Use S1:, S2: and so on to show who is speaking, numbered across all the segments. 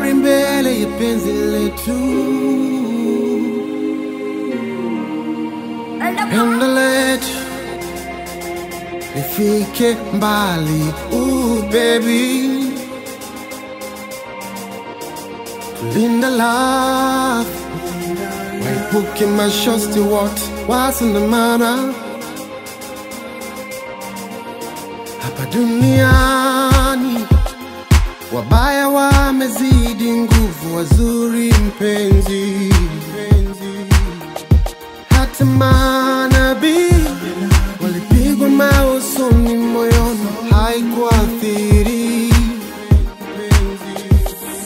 S1: mstari mbele ya penzi letu, pendo letu lifike mbali. Ooh, baby, linda love, waipuke mashosti wote wasinamana hapa duniani. Wabaya wamezidi nguvu, wazuri mpenzi, hata manabii walipigwa mausoni, moyoni haikuathiri.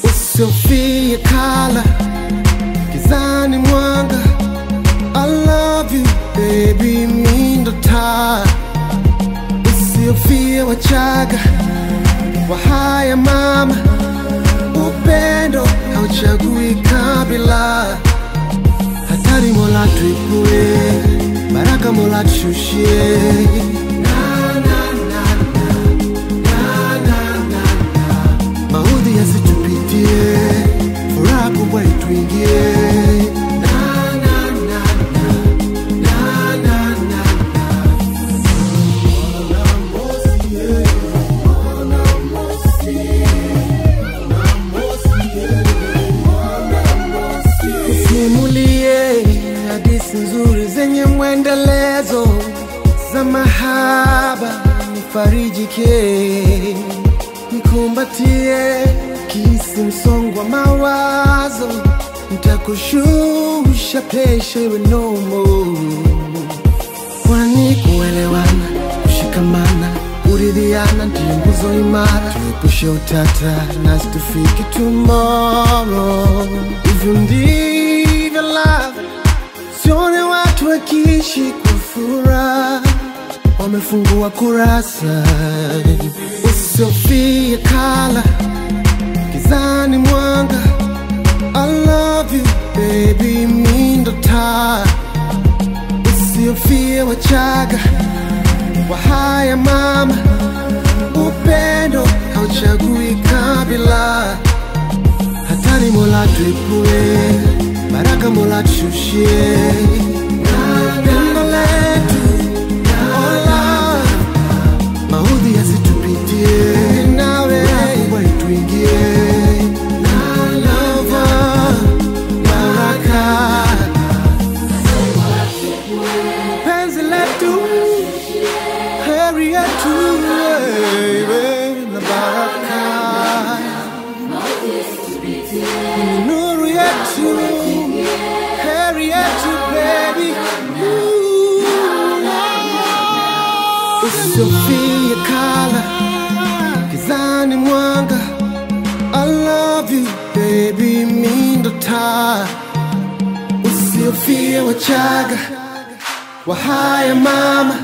S1: Usiofie kala gizani, mwanga. I love you baby, mi. Usiofie wachaga wahaya mama, upendo hauchagui kabila. Hatari Mola tuipue, baraka Mola tushushie. Maudhi yasitupitie, furaha kubwa ituingie. Nifarijike, nikumbatie, kisi msongo wa mawazo, nitakushusha pesha iwe nomo, kwani kuelewana, kushikamana, kuridhiana ndiyo nguzo imara. Tuepushe utata nasi tufike tomorrow. Hivyo ndivyo love, sione watu wakiishi kwa furaha, wamefungua kurasa, usiofie kala kizani mwanga. I love you baby, mi ndo taa, wachaga wahaya mama, upendo hauchagui kabila. Hatari Mola tuepue, baraka Mola tushushie. Usiofie kala kizani mwanga. I love you baby, mi ndo taa. Usiofie wachaga wahaya mama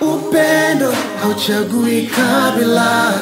S1: upendo hauchagui kabila.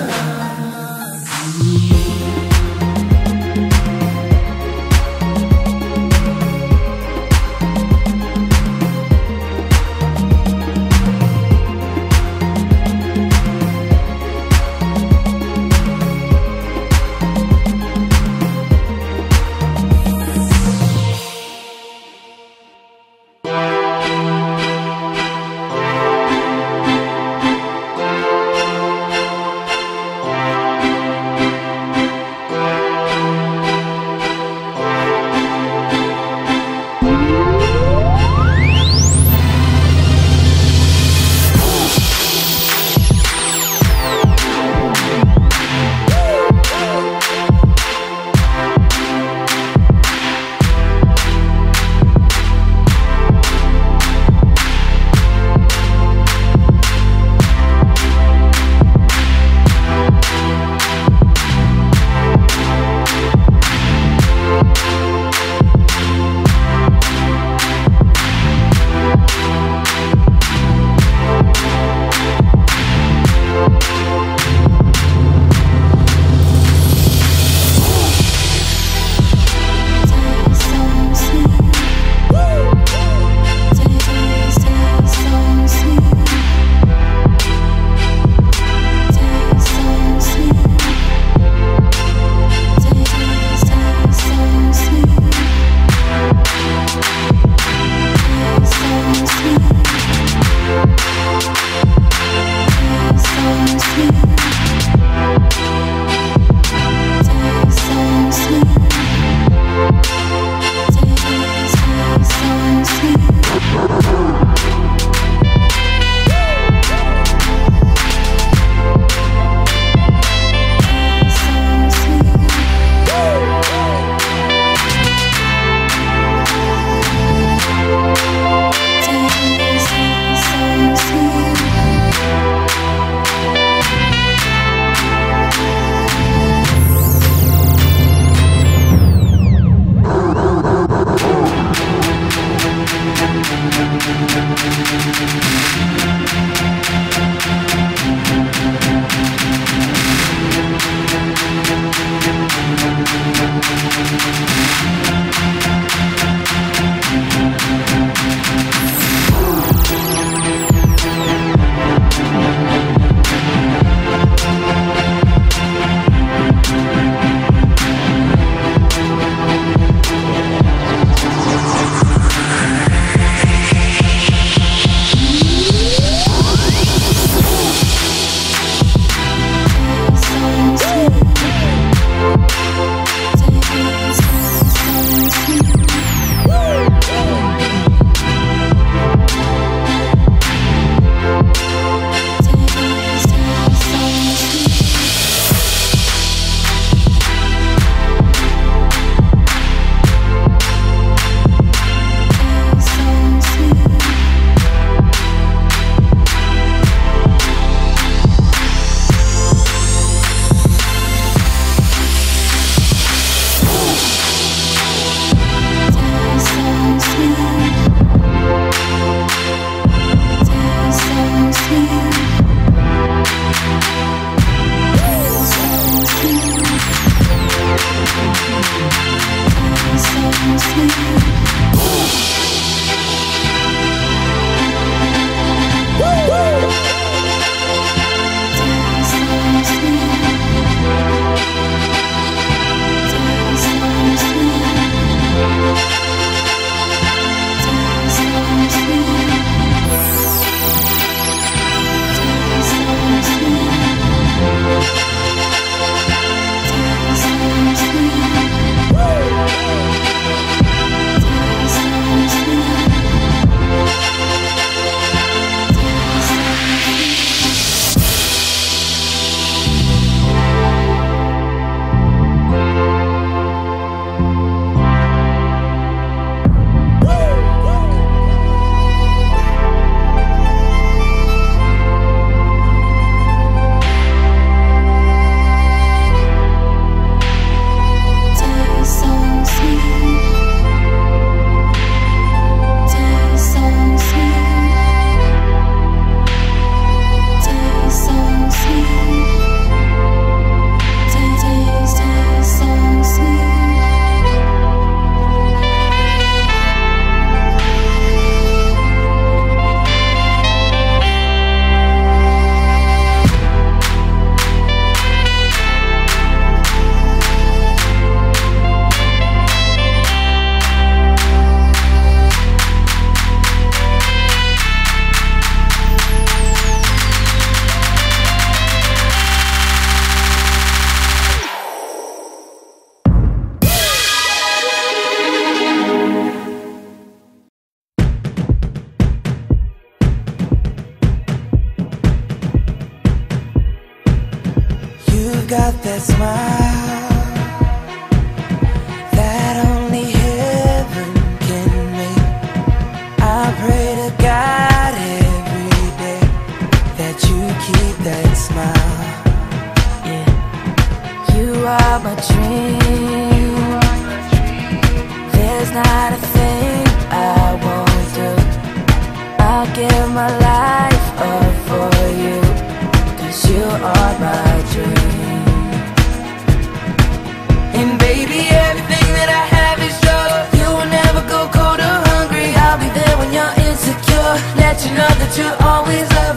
S2: you know that you're always love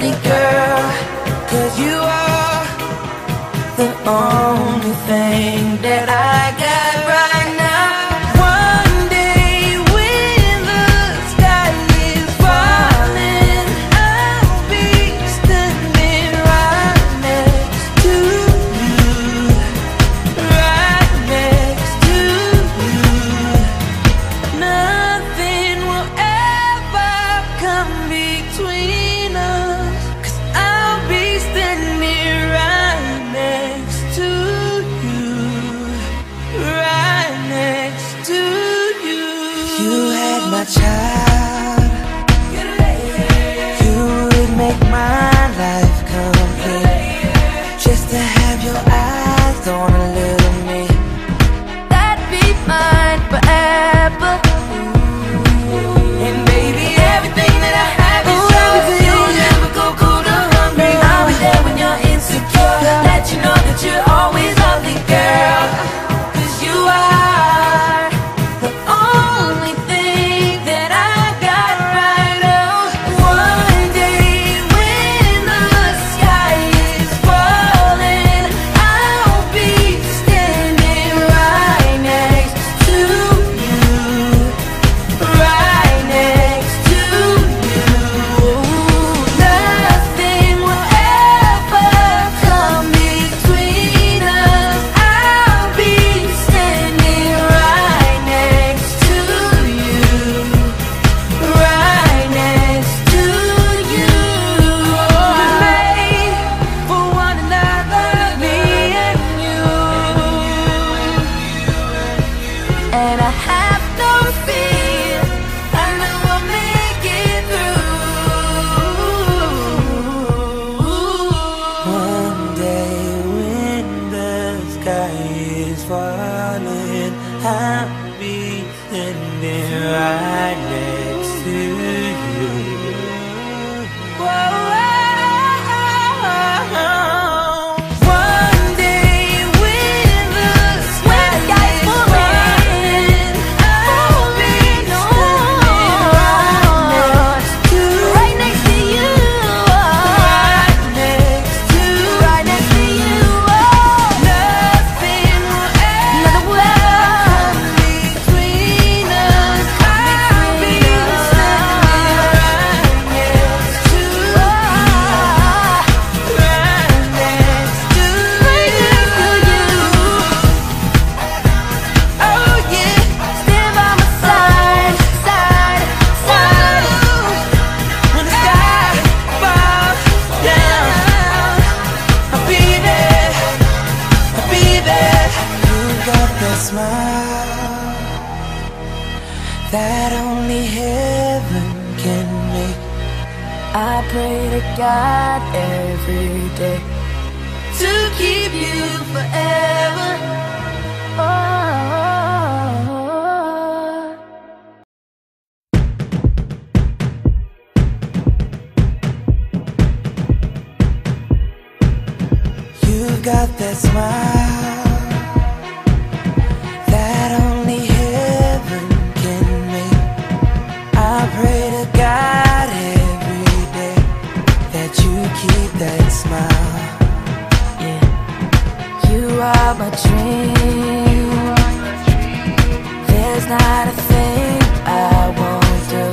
S2: not a thing I won't do.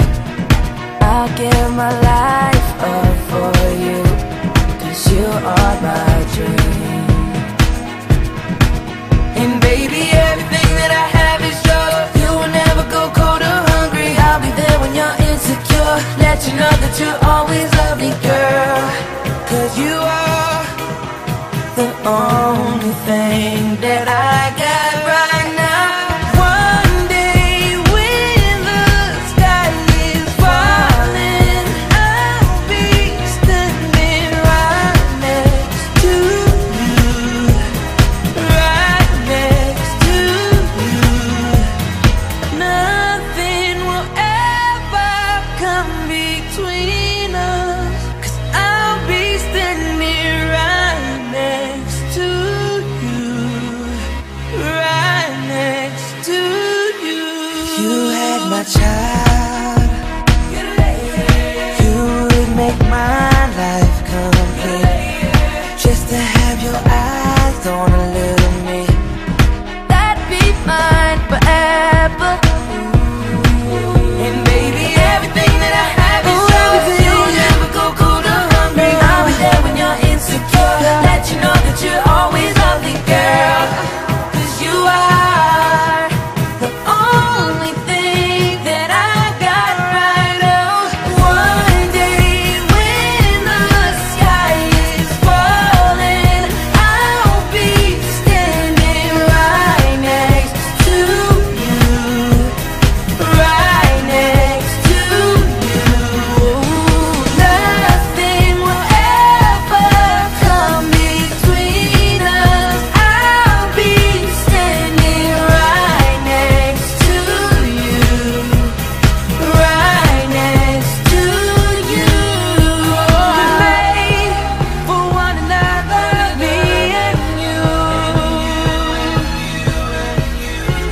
S2: I'll give my life up for you Cause you are my dream. And baby, everything that I have is yours. You will never go cold or hungry. I'll be there when you're insecure. Let you know that you're always love me, girl. Cause you are the only thing that I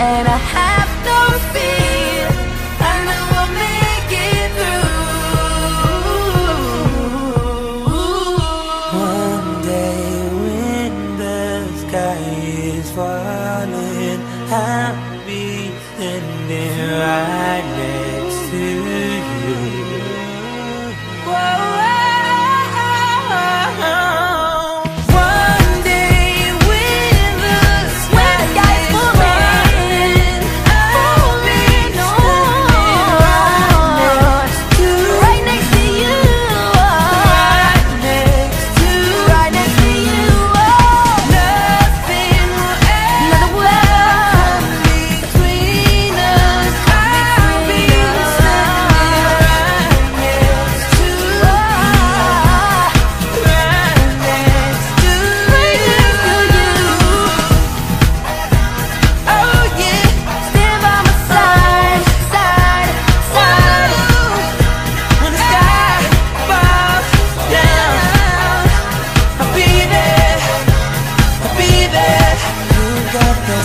S2: and I have no fear.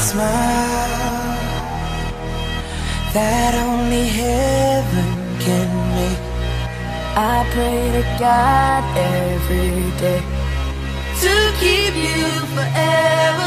S2: smile that only heaven can make. I pray to God every day to keep you forever.